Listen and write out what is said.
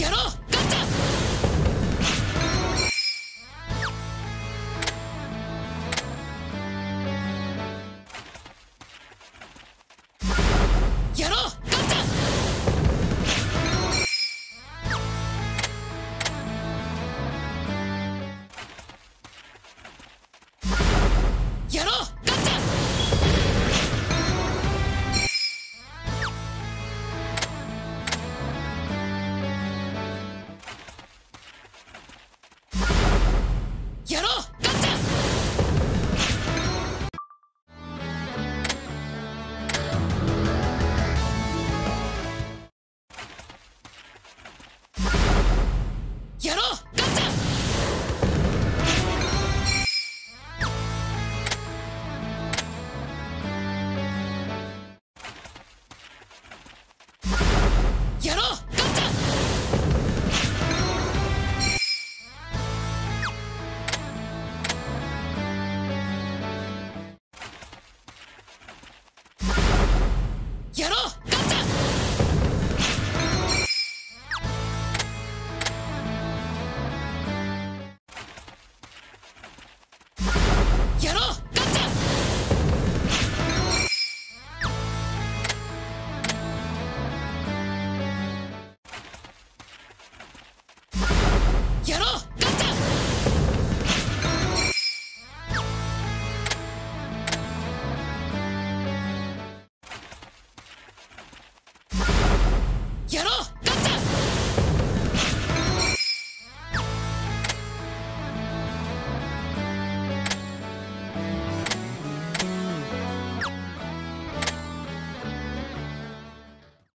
やろうやろう！やろう